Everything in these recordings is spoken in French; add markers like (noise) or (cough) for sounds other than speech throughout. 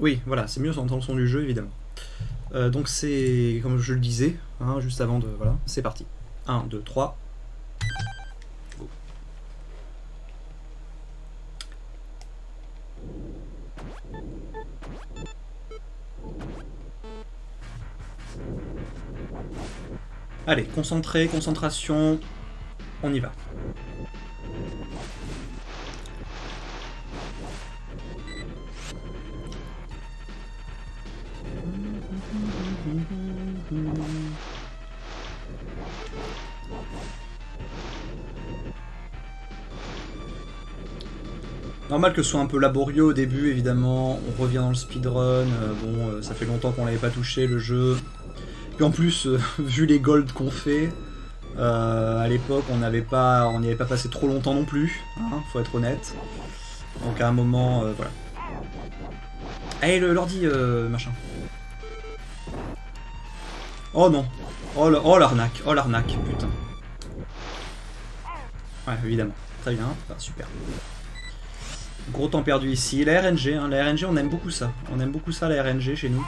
Oui, voilà, c'est mieux sans le son du jeu, évidemment. Euh, donc c'est, comme je le disais, hein, juste avant de... Voilà, c'est parti. 1, 2, 3. Go. Allez, concentré, concentration, on y va. Que ce soit un peu laborieux au début, évidemment. On revient dans le speedrun. euh, bon, euh, ça fait longtemps qu'on l'avait pas touché le jeu. Puis en plus, euh, (laughs) vu les golds qu'on fait, à l'époque, on n'avait pas, on n'y avait pas passé trop longtemps non plus. Hein, faut être honnête. Donc à un moment, voilà. Allez, le l'ordi, machin. Oh non. Oh oh, l'arnaque. Oh l'arnaque, putain. Ouais, évidemment. Très bien. Super. Gros temps perdu ici. La RNG, hein, la RNG, on aime beaucoup ça. On aime beaucoup ça, la RNG chez nous.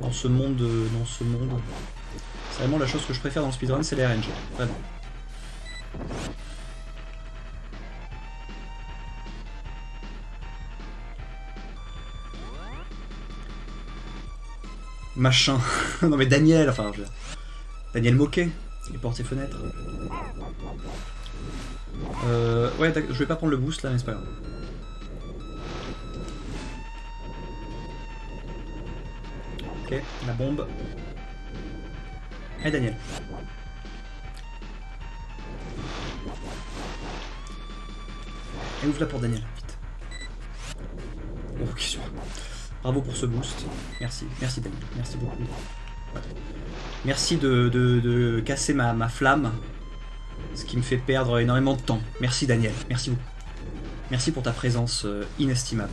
Dans ce monde, euh, dans ce monde. C'est vraiment la chose que je préfère dans le speedrun, c'est la RNG. Vraiment. Machin. (laughs) non mais Daniel, enfin. Daniel Moquet, les portes et fenêtres. Euh, ouais, je vais pas prendre le boost là, mais c'est pas grave. La bombe. Allez Daniel. Et ouvre la porte Daniel, vite. Oh, ok, super. Bravo pour ce boost. Merci, merci Daniel, merci beaucoup. Merci de, de- de casser ma, ma flamme, ce qui me fait perdre énormément de temps. Merci Daniel, merci beaucoup. Merci pour ta présence euh, inestimable.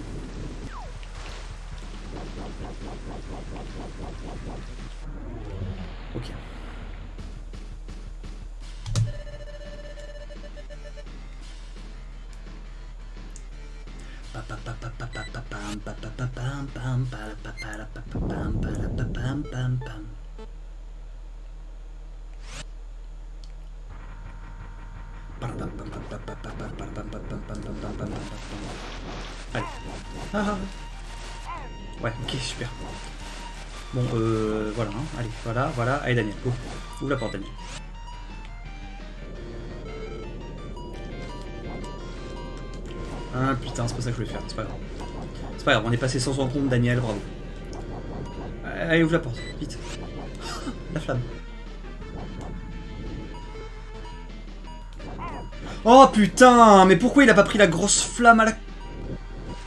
Allez. Ah. Ouais, ok, super. Bon, euh, voilà, hein. allez, voilà, voilà. Allez, Daniel. Ouvre la porte, Daniel. Ah putain, c'est pas ça que je voulais faire, c'est pas grave. C'est pas grave, on est passé sans compte, Daniel, bravo. Allez, ouvre la porte, vite. (laughs) La flamme. Oh putain, mais pourquoi il a pas pris la grosse flamme à la...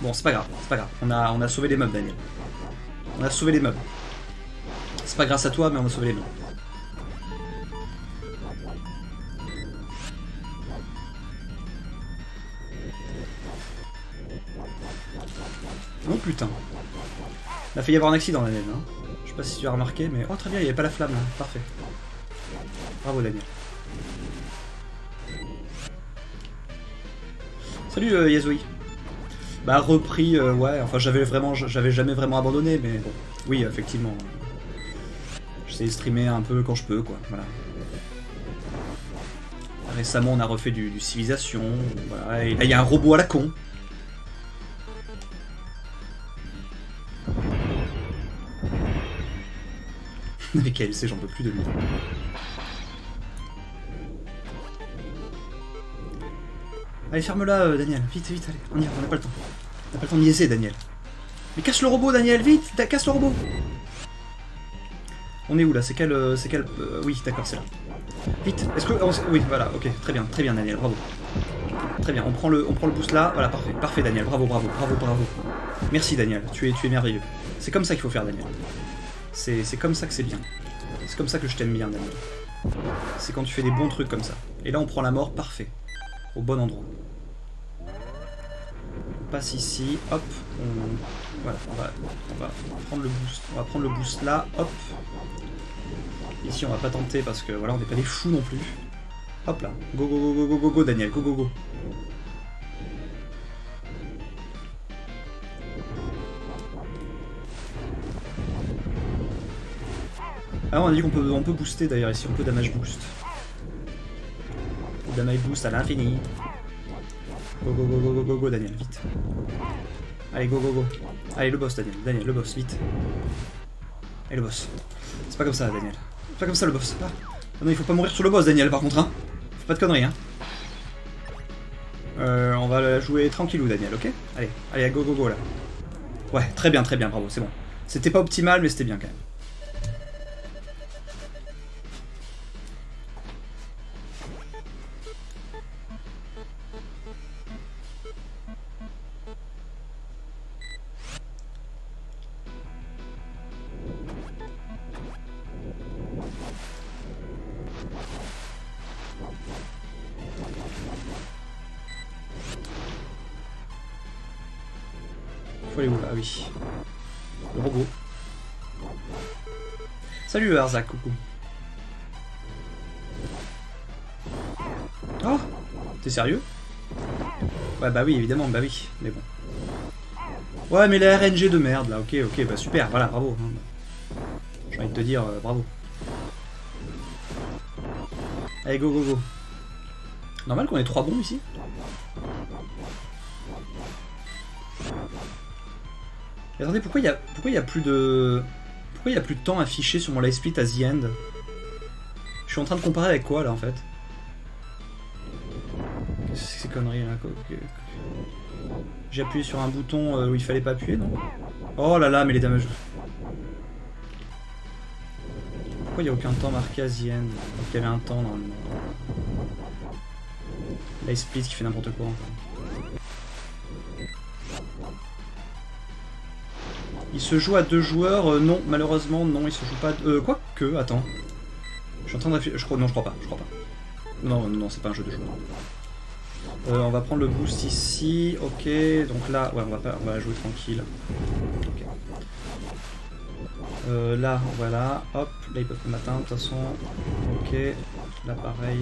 Bon, c'est pas grave, c'est pas grave. On a, on a sauvé les meubles, Daniel. On a sauvé les meubles. C'est pas grâce à toi, mais on a sauvé les meubles. Putain. Il a failli y avoir un accident, Daniel. Hein. Je sais pas si tu as remarqué, mais... Oh très bien, il n'y avait pas la flamme là. Parfait. Bravo, Daniel. Salut, euh. Bah repris, euh, ouais. Enfin, j'avais vraiment, j'avais jamais vraiment abandonné, mais bon. Oui, effectivement. J'essaie de streamer un peu quand je peux, quoi. Voilà. Récemment, on a refait du, Civilisation. Et là, il y a un robot à la con. Avec KLC, j'en peux plus de lui. Allez, ferme-la, euh, Daniel. Vite, vite, allez. On y va, on n'a pas le temps. On n'a pas le temps de niaiser, Daniel. Mais casse le robot, Daniel, vite Casse le robot On est où, là? C'est quel... euh, C'est quel... euh, oui, d'accord, c'est là. Vite Est-ce que... oui, voilà, ok. Très bien, très bien, Daniel, bravo. Très bien, on prend le, on prend le boost là. Voilà, parfait. Parfait, Daniel. Bravo, bravo, bravo, bravo. Merci, Daniel. Tu es, tu es merveilleux. C'est comme ça qu'il faut faire, Daniel. C'est comme ça que c'est bien. C'est comme ça que je t'aime bien, Daniel. C'est quand tu fais des bons trucs comme ça. Et là, on prend la mort, parfait. Au bon endroit. On passe ici, hop, on... Voilà, on va, on va prendre le boost. On va prendre le boost là, hop. Ici, on va pas tenter parce que voilà, on n'est pas des fous non plus. Hop là, go go go go go go go Daniel, go go go. Ah, on a dit qu'on peut, on peut booster d'ailleurs ici, on peut damage boost. Damage boost à l'infini. Go go go go go go go Daniel, vite. Allez go go go. Allez le boss Daniel, Daniel, le boss, vite. Allez le boss. C'est pas comme ça Daniel. C'est pas comme ça le boss. Ah. non il faut pas mourir sur le boss Daniel par contre hein. Fais pas de conneries hein. Euh, on va jouer tranquillou Daniel, ok? Allez, allez go go go là. Ouais, très bien, très bien, bravo, c'est bon. C'était pas optimal mais c'était bien quand même. Ah oui. Le robot. Salut Arzak, coucou. Oh T'es sérieux? Ouais bah oui évidemment, bah oui, mais bon. Ouais mais la RNG de merde là, ok ok, bah super, voilà, bravo. J'ai envie de te dire, euh, bravo. Allez go go go. Normal qu'on ait trois bombes ici? Attendez, pourquoi il y a, pourquoi il a plus de, pourquoi il y a plus de temps affiché sur mon live split à the end? Je suis en train de comparer avec quoi là en fait? Qu'est-ce que c'est ces conneries là J'ai appuyé sur un bouton euh, où il fallait pas appuyer, non? Oh là là, mais les damages. Pourquoi il n'y a aucun temps marqué à the end? Il y avait un temps normalement. Live split qui fait n'importe quoi. Il se joue à deux joueurs euh, Non, malheureusement, non, il se joue pas... Euh, quoi? Que Attends. Je suis en train de. Je crois... Non, je crois pas, je crois pas. Non, non, c'est pas un jeu de joueurs. Euh, on va prendre le boost ici, ok, donc là, ouais, on va, pas, on va jouer tranquille. Ok. Euh, là, voilà, hop, là ils peuvent le matin, de toute façon, ok, là pareil,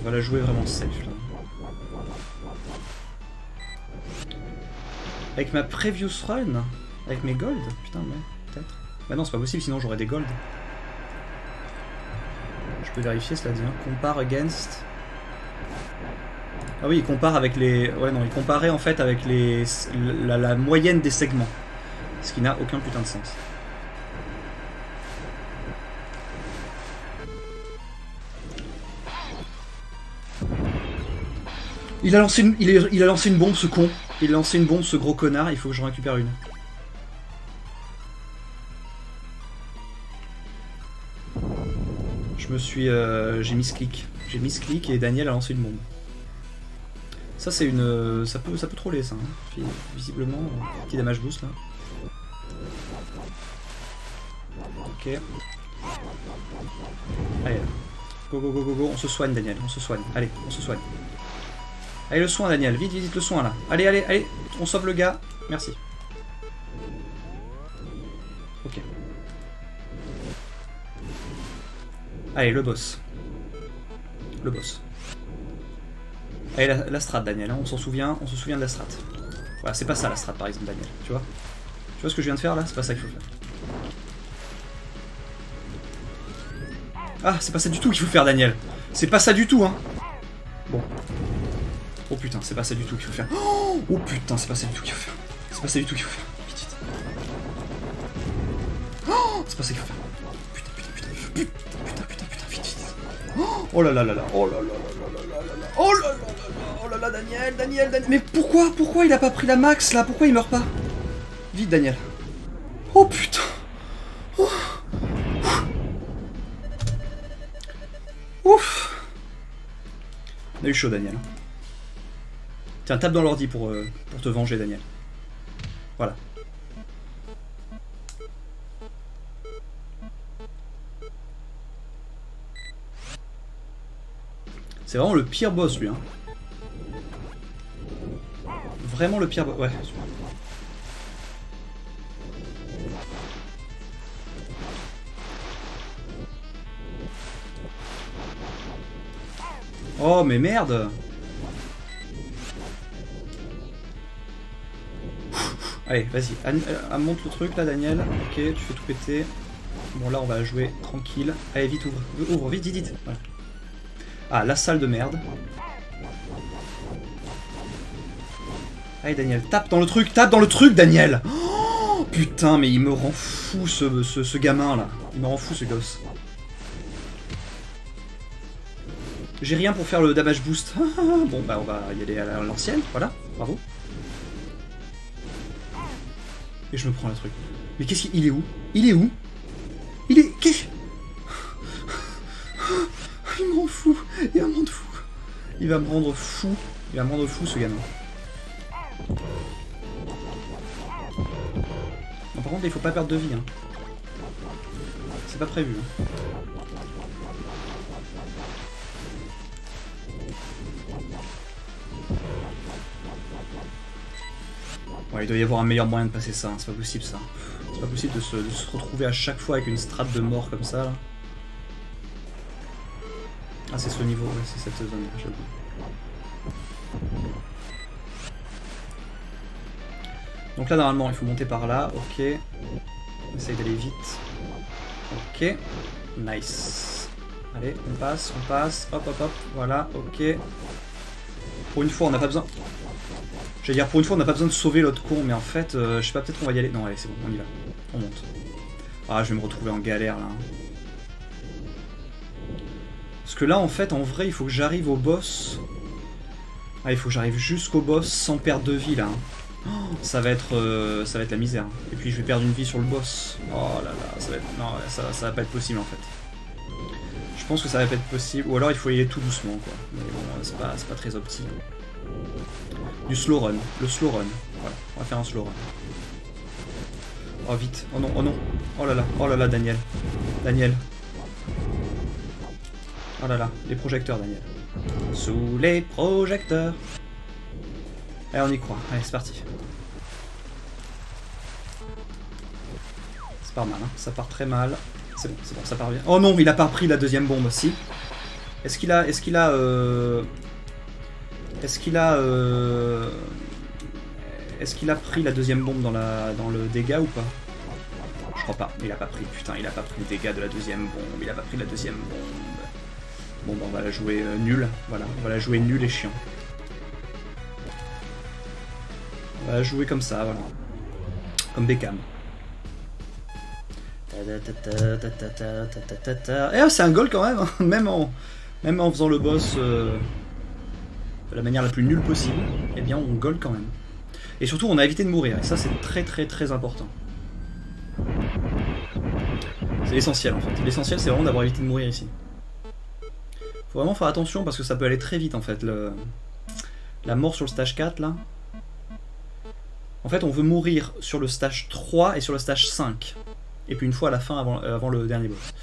on va la jouer vraiment safe là. Avec ma previous run, avec mes gold Putain, mais peut-être. Bah non, c'est pas possible, sinon j'aurais des gold. Je peux vérifier cela dit. Compare against. Ah oui, il compare avec les. Ouais, non, il comparait en fait avec les la, la moyenne des segments. Ce qui n'a aucun putain de sens. Il a lancé une, il, il a lancé une bombe, ce con. Il a lancé une bombe, ce gros connard. Il faut que j'en récupère une. Je me suis... Euh, j'ai mis ce clic. J'ai mis ce clic et Daniel a lancé une bombe. Ça c'est une... Ça peut, ça peut troller ça. Hein. Visiblement, petit damage boost là. Ok. Allez, go go go go go, on se soigne Daniel, on se soigne. Allez, on se soigne. Allez le soin Daniel, vite vite le soin là. Allez allez allez, on sauve le gars. Merci. Allez, le boss. Le boss. Allez, la, strat, Daniel, hein, on s'en souvient, on se souvient de la strat. Voilà, c'est pas ça la strat par exemple, Daniel, tu vois Tu vois ce que je viens de faire là? C'est pas ça qu'il faut faire. Ah, c'est pas ça du tout qu'il faut faire, Daniel C'est pas ça du tout, hein Bon. Oh putain, c'est pas ça du tout qu'il faut faire. Oh putain, c'est pas ça du tout qu'il faut faire. C'est pas ça du tout qu'il faut faire. Vite. Oh, c'est pas ça qu'il faut faire. Putain, putain, putain, putain. Oh là là là là, oh là là là là là là oh là là là là, oh là là, Daniel, Daniel, Daniel. Mais pourquoi, pourquoi il a pas pris la max là? Pourquoi il meurt pas? Vite, Daniel. Oh putain. Ouf. On a eu chaud, Daniel. Tiens, tape dans l'ordi pour, euh, pour te venger, Daniel. Voilà. C'est vraiment le pire boss lui. Hein. Vraiment le pire boss. Ouais. Oh mais merde Allez, vas-y, euh, monte le truc là Daniel. Ok, tu fais tout péter. Bon, là, on va jouer tranquille. Allez, vite, ouvre. Ouvre, vite, vite, vite. Voilà. Ah, la salle de merde. Allez, Daniel, tape dans le truc, tape dans le truc, Daniel oh, Putain, mais il me rend fou, ce, ce, ce gamin, là. Il me rend fou, ce gosse. J'ai rien pour faire le damage boost. (laughs) bon, bah, on va y aller à l'ancienne, voilà. Bravo. Et je me prends le truc. Mais qu'est-ce qu'il est où? Il est où? Il va me rendre fou Il va me rendre fou, ce gamin. par contre, il faut pas perdre de vie. Hein. C'est pas prévu. Hein. Il doit y avoir un meilleur moyen de passer ça, hein. c'est pas possible ça. C'est pas possible de se, retrouver à chaque fois avec une strate de mort comme ça là. C'est ce niveau, c'est cette zone j'avoue. Donc là normalement il faut monter par là, ok. On essaye d'aller vite. Ok. Nice. Allez, on passe, on passe, hop hop hop, voilà, ok. Pour une fois on n'a pas besoin. J'allais dire, pour une fois, on n'a pas besoin de sauver l'autre con, mais en fait, euh, je sais pas, peut-être qu'on va y aller. Non, allez, c'est bon, on y va. On monte. Ah, je vais me retrouver en galère, là. Parce que là, en fait, en vrai, il faut que j'arrive au boss. Ah, il faut que j'arrive jusqu'au boss sans perdre de vie, là. Oh, ça va être euh, ça va être la misère. Et puis, je vais perdre une vie sur le boss. Oh là là, ça va être... Non, ça, ça va pas être possible, en fait. Je pense que ça va pas être possible. Ou alors, il faut y aller tout doucement, quoi. Mais bon, c'est pas, pas très optique. Du slow run. Le slow run. Voilà, on va faire un slow run. Oh vite. Oh non, oh non. Oh là là, oh là là, Daniel. Daniel. Oh là là, les projecteurs, Daniel. Sous les projecteurs. Allez, on y croit. Allez, c'est parti. C'est pas mal, hein. ça part très mal. C'est bon, c'est bon, ça part bien. Oh non, il a pas pris la deuxième bombe, aussi. Est-ce qu'il a... Est-ce qu'il a... Euh... Est-ce qu'il a... Euh... Est-ce qu'il a pris la deuxième bombe dans, la... dans le dégât ou pas? Je crois pas. Il a pas pris. Putain, il a pas pris le dégât de la deuxième bombe. Il a pas pris la deuxième bombe. Bon, bah, on va la jouer euh, nulle. Voilà, on va la jouer nulle et chiant. On va la jouer comme ça, voilà. Comme Beckham. Eh, c'est un goal quand même, hein. (laughs) même, en, même en faisant le boss... Euh, de la manière la plus nulle possible, eh bien on goal quand même. Et surtout on a évité de mourir, et ça c'est très très très important. C'est l'essentiel en fait. L'essentiel c'est vraiment d'avoir évité de mourir ici. Faut vraiment faire attention parce que ça peut aller très vite en fait. Le... La mort sur le stage 4 là. En fait on veut mourir sur le stage 3 et sur le stage 5. Et puis une fois à la fin avant, avant le dernier boss.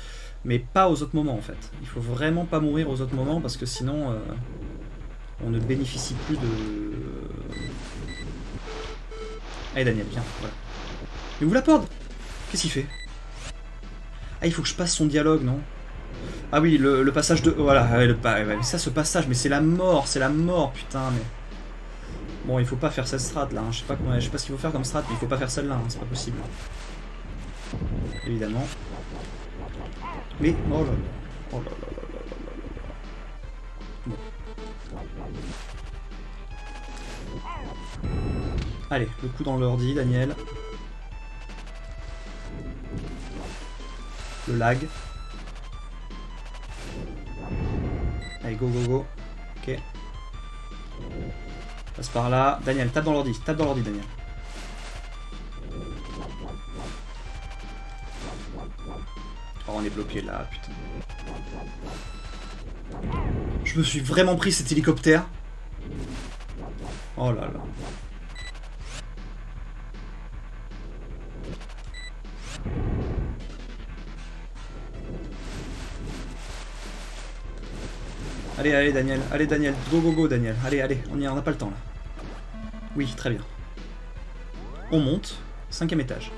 Mais pas aux autres moments en fait. Il faut vraiment pas mourir aux autres moments parce que sinon... Euh, on ne bénéficie plus de... Allez Daniel, viens, voilà. Mais où la porte Qu'est-ce qu'il fait? Ah, il faut que je passe son dialogue, non? Ah oui, le, passage de... Voilà, le, ça, ce passage, mais c'est la mort, c'est la mort, putain, mais... Bon, il faut pas faire cette strat, là, hein. je sais pas, je sais pas ce qu'il faut faire comme strat, mais il faut pas faire celle-là, hein. c'est pas possible. Évidemment. Mais, oh là oh là. Allez, le coup dans l'ordi, Daniel. Le lag. Allez, go, go, go. Ok. Passe par là. Daniel, tape dans l'ordi. Tape dans l'ordi, Daniel. Oh, on est bloqué là, putain. Je me suis vraiment pris cet hélicoptère. Oh là là. Allez, allez, Daniel. Allez, Daniel. Go, go, go, Daniel. Allez, allez. On y a, on n'a pas le temps, là. Oui, très bien. On monte. Cinquième étage.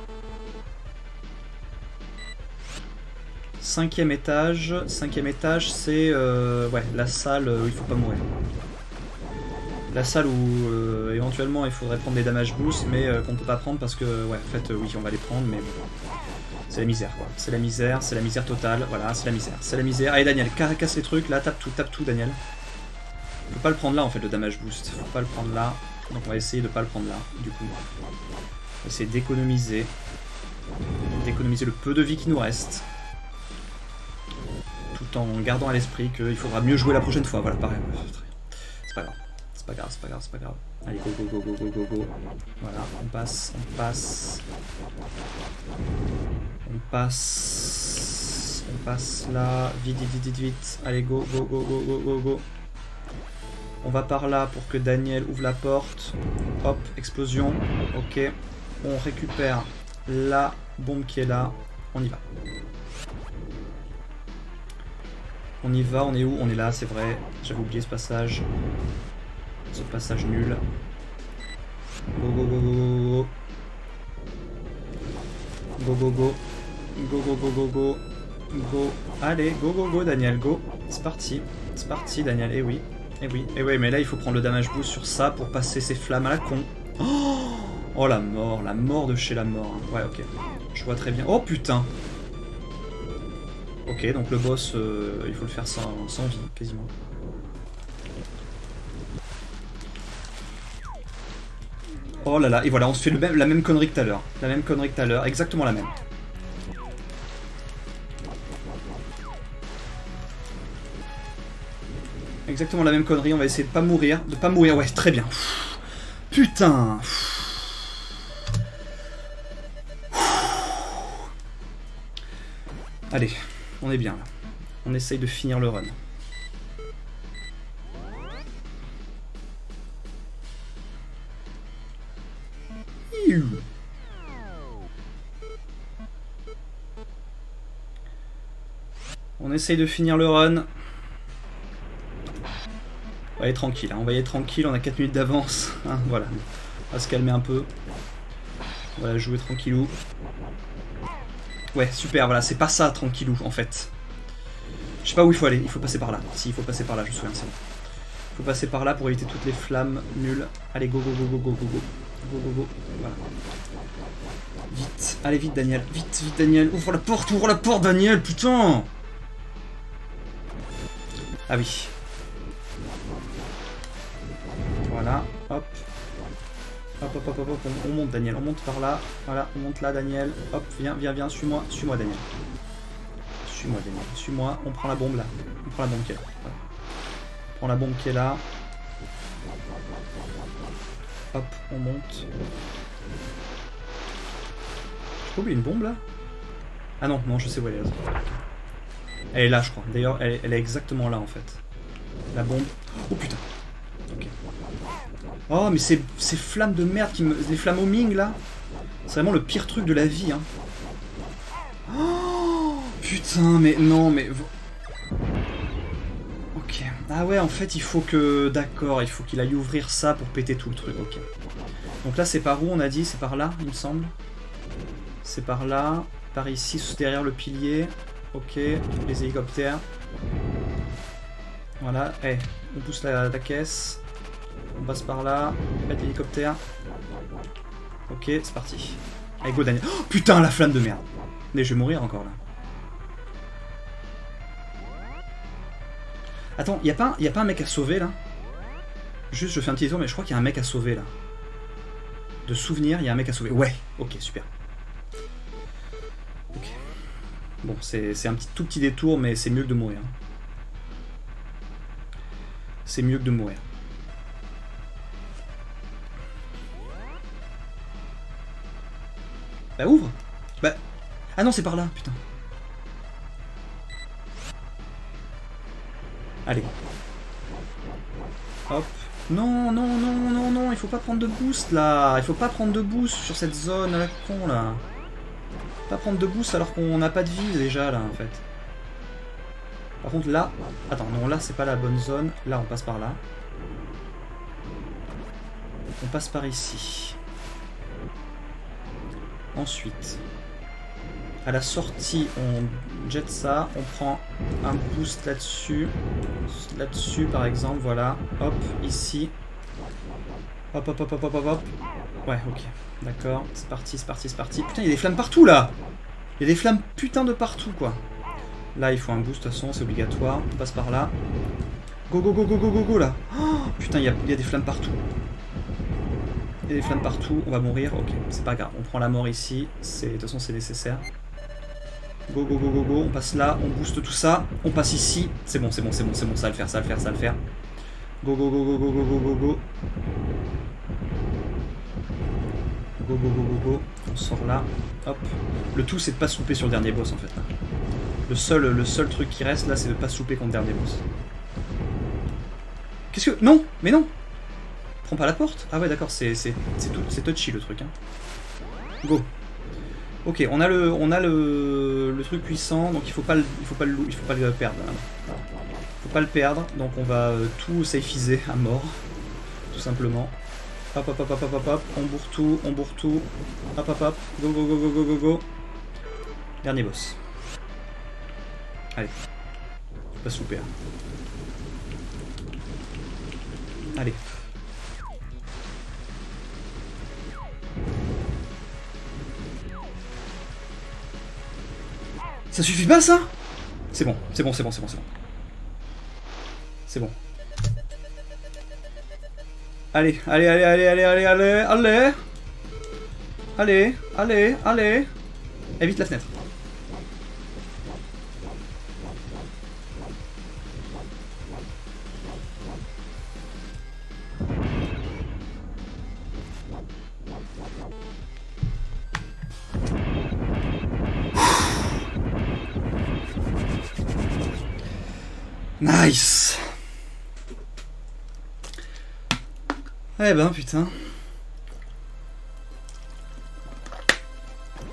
Cinquième étage. Cinquième étage, c'est... Euh, ouais, la salle où il faut pas mourir. La salle où euh, éventuellement il faudrait prendre des damage boosts, mais euh, qu'on peut pas prendre parce que, ouais, en fait, euh, oui, on va les prendre, mais bon. C'est la misère, quoi. C'est la misère, c'est la misère totale. Voilà, c'est la misère. C'est la misère. Allez, Daniel, ca- casse les trucs. Là, tape tout, tape tout, Daniel. Faut pas le prendre là, en fait, le damage boost. Faut pas le prendre là. Donc, on va essayer de pas le prendre là, du coup. On va essayer d'économiser. D'économiser le peu de vie qui nous reste. Tout en gardant à l'esprit qu'il faudra mieux jouer la prochaine fois. Voilà, pareil. C'est pas grave. C'est pas grave, c'est pas grave, c'est pas grave. Allez, go, go, go, go, go, go, go. Voilà, on passe, on passe. On passe. On passe là. Vite, vite, vite, vite. Allez, go, go, go, go, go, go, go. On va par là pour que Daniel ouvre la porte. Hop, explosion. Ok. On récupère la bombe qui est là. On y va. On y va, on est où? On est là, c'est vrai. J'avais oublié ce passage. Ce passage nul. Go, go, go, go, go, go. Go, go, go. Go, go, go, go, go. Go. Allez, go, go, go, Daniel, go. C'est parti. C'est parti, Daniel. Eh oui. Eh oui. Eh oui, mais là, il faut prendre le damage boost sur ça pour passer ses flammes à la con. Oh, (gasps) oh la mort. La mort de chez la mort. hein. Ouais, ok. Je vois très bien. Oh, putain. Ok, donc le boss, euh, il faut le faire sans, sans vie, quasiment. Oh là là, et voilà, on se fait la même connerie que tout à l'heure. La même connerie que tout à l'heure, exactement la même. Exactement la même connerie, on va essayer de pas mourir. De pas mourir, ouais, très bien. Putain Allez, on est bien là. On essaye de finir le run. On essaye de finir le run. Va tranquille, hein. on va y aller tranquille, on a 4 minutes d'avance. hein, voilà, on va se calmer un peu. On va jouer tranquillou. Ouais, super, voilà, c'est pas ça tranquillou en fait. Je sais pas où il faut aller, il faut passer par là. Si, il faut passer par là, je me souviens, c'est bon. Il faut passer par là pour éviter toutes les flammes nulles. Allez, go, go, go, go, go, go, go. Go, go, go. Voilà. Vite, allez, vite, Daniel. Vite, vite, Daniel. Ouvre la porte, ouvre la porte, Daniel, putain Ah oui. Voilà, hop. Hop, hop, hop, hop, hop, on, on monte, Daniel. On monte par là. Voilà, on monte là, Daniel. Hop, viens, viens, viens, suis-moi. Suis-moi, Daniel. Suis-moi, Daniel. Suis-moi. On prend la bombe là. On prend la bombe qui est là. On prend la bombe qui est là. Hop, on monte. J'ai oublié une bombe là Ah non, non, je sais où elle est. Elle est là, je crois. D'ailleurs, elle est exactement là en fait. La bombe. Oh putain. Oh, mais ces, ces flammes de merde qui me. Les flammes au Ming là. C'est vraiment le pire truc de la vie, hein. Oh, putain, mais non, mais. Ok. Ah ouais, en fait, il faut que... D'accord, il faut qu'il aille ouvrir ça pour péter tout le truc, ok. Donc là, c'est par où, on a dit? C'est par là, il me semble C'est par là. Par ici, derrière le pilier. Ok, les hélicoptères. Voilà, eh, on pousse la caisse. On passe par là. Mettre l'hélicoptère. Ok, c'est parti. Allez, go Daniel. Oh, putain, la flamme de merde. Mais je vais mourir encore là. Attends, y a, pas, y a pas un mec à sauver là? Juste, je fais un petit tour, mais je crois qu'il y a un mec à sauver là. De souvenir, il y a un mec à sauver. Ouais, ok, super. Ok. Bon, c'est un petit, tout petit détour, mais c'est mieux que de mourir. C'est mieux que de mourir. Bah ouvre Bah... Ah non, c'est par là, putain. Allez. Hop. Non, non, non, non, non, il faut pas prendre de boost là. Il faut pas prendre de boost sur cette zone à la con là. Pas prendre de boost alors qu'on n'a pas de vie déjà là en fait. Par contre là... Attends, non là c'est pas la bonne zone. Là on passe par là. On passe par ici. Ensuite, à la sortie, on jette ça, on prend un boost là-dessus. Là-dessus, par exemple, voilà. Hop, ici. Hop, hop, hop, hop, hop, hop, hop. Ouais, ok. D'accord, c'est parti, c'est parti, c'est parti. Putain, il y a des flammes partout, là Il y a des flammes putain de partout, quoi. Là, il faut un boost, de toute façon, c'est obligatoire. On passe par là. Go, go, go, go, go, go, go, là oh, Putain, il y, a, il y a des flammes partout. Des flammes partout, on va mourir. Ok, c'est pas grave, on prend la mort ici. De toute façon, c'est nécessaire. Go, go, go, go, go. On passe là, on booste tout ça. On passe ici. C'est bon, c'est bon, c'est bon, c'est bon. Ça va le faire, ça va le faire, ça va le faire. Go, go, go, go, go, go, go, go, go. Go, go, go, go, go. On sort là. Hop. Le tout, c'est de pas souper sur le dernier boss, en fait. Le seul, le seul truc qui reste, là, c'est de pas souper contre le dernier boss. Qu'est-ce que... Non Mais non Pas la porte Ah ouais, d'accord, c'est touchy, le truc. Hein. Go. Ok, on a le, on a le, le truc puissant, donc il faut pas le, il faut pas le, il faut pas le perdre. Hein. Faut pas le perdre, donc on va euh, tout safeiser à mort, tout simplement. Hop, hop, hop, hop, hop, hop, on bourre tout, on bourre tout. Hop, hop, hop, go, go, go, go, go, go, go. Dernier boss. Allez. Pas souper. Hein. Allez. Ça suffit pas ça? C'est bon, c'est bon, c'est bon, c'est bon, c'est bon. C'est bon. Allez, allez, allez, allez, allez, allez, allez, allez Allez, allez, allez Évite la fenêtre.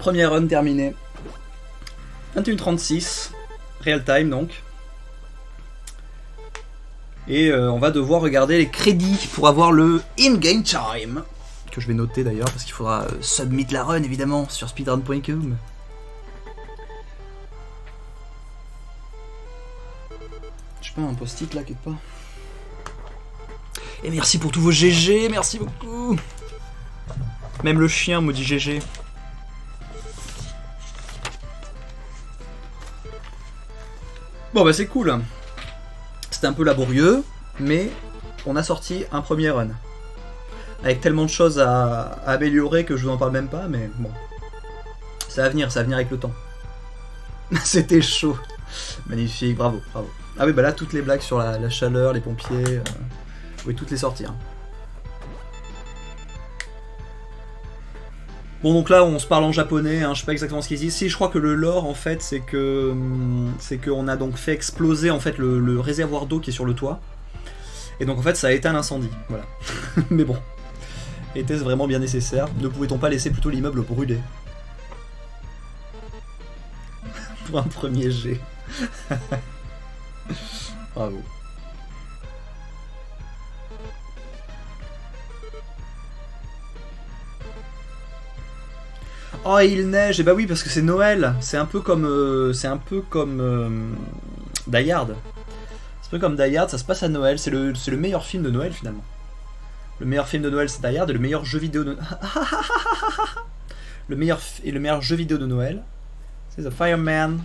Première run terminée. 21.36. Real time donc. Et euh, on va devoir regarder les crédits pour avoir le in-game time. Que je vais noter d'ailleurs parce qu'il faudra euh, submit la run évidemment sur speedrun.com. un post-it là quelque part. Et merci pour tous vos GG, merci beaucoup. Même le chien me dit GG. Bah c'est cool. C'était un peu laborieux, mais on a sorti un premier run. Avec tellement de choses à, améliorer que je vous en parle même pas, mais bon. Ça va venir, ça va venir avec le temps. (laughs) C'était chaud. Magnifique, bravo, bravo. Ah oui, bah là, toutes les blagues sur la, chaleur, les pompiers, euh, oui, toutes les sortir. Bon, donc là, on se parle en japonais, hein, je sais pas exactement ce qu'ils disent. Si, je crois que le lore, en fait, c'est que hum, c'est qu'on a donc fait exploser en fait le, réservoir d'eau qui est sur le toit. Et donc, en fait, ça a éteint l'incendie. Voilà. (laughs) Mais bon. Était-ce vraiment bien nécessaire? Ne pouvait-on pas laisser plutôt l'immeuble brûler? (laughs) Pour un premier jet. (laughs) Bravo. Oh, il neige. Et eh bah oui, parce que c'est Noël. C'est un peu comme, euh, c'est un peu comme euh. C'est un peu comme Die. Ça se passe à Noël. C'est le, le meilleur film de Noël finalement. Le meilleur film de Noël, c'est Die et le meilleur jeu vidéo de (laughs) le meilleur et le meilleur jeu vidéo de Noël, c'est The Fireman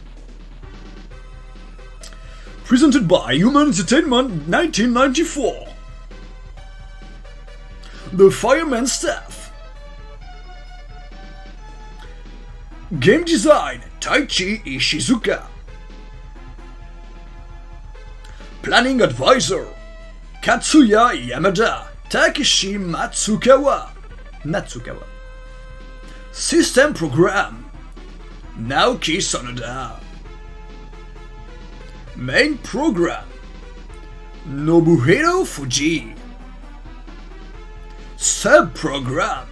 presented by Human Entertainment 1994. The Fireman Staff. Game Design Taichi Ishizuka. Planning Advisor Katsuya Yamada Takeshi Matsukawa Natsukawa System Program Naoki Sonoda Main Program Nobuhiro Fuji. Sub-Program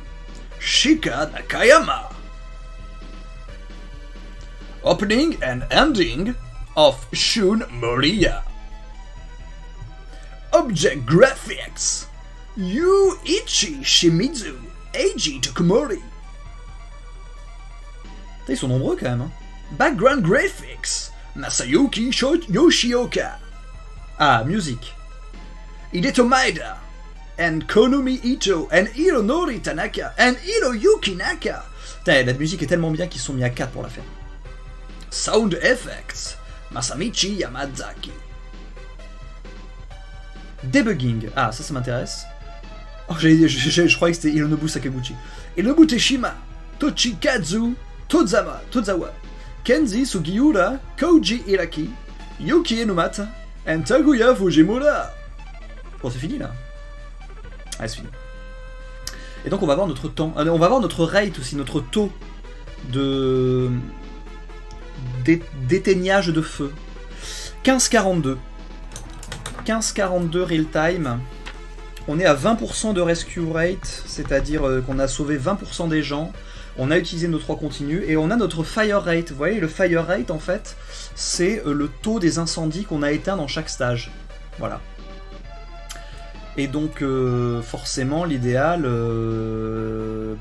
Shika Nakayama Opening and Ending of Shun Moriya Object Graphics Yuichi Shimizu Eiji Tokumori Ils sont nombreux quand même. Hein. Background Graphics Masayuki Yoshioka. Ah, musique. Hideto Maeda. and Konumi Ito, and Hironori Tanaka, and Hiroyuki Naka. Putain, la musique est tellement bien qu'ils sont mis à 4 pour la faire. Sound Effects, Masamichi Yamazaki. Debugging, ah ça ça m'intéresse. Oh, je croyais que c'était Hironobu Sakaguchi. Hironobu Teshima, Tochikazu Tozama, Tozawa, Kenzi Sugiura, Koji Iraki, Yuki Enumata, and Taguya Fujimura. Bon, c'est fini là. Ah, c'est fini. Et donc on va voir notre temps, euh, on va voir notre rate aussi, notre taux de d'éteignage de feu. 1542. 1542 real time. On est à 20% de rescue rate, c'est-à-dire euh, qu'on a sauvé 20% des gens. On a utilisé nos trois continues et on a notre fire rate. Vous voyez, le fire rate en fait, c'est euh, le taux des incendies qu'on a éteints dans chaque stage. Voilà. Et donc, euh, forcément, l'idéal,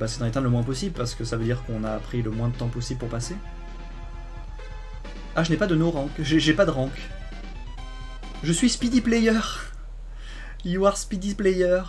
bah, c'est d'en éteindre le moins possible parce que ça veut dire qu'on a pris le moins de temps possible pour passer. Ah, je n'ai pas de no rank. J'ai pas de rank. Je suis speedy player. You are speedy player.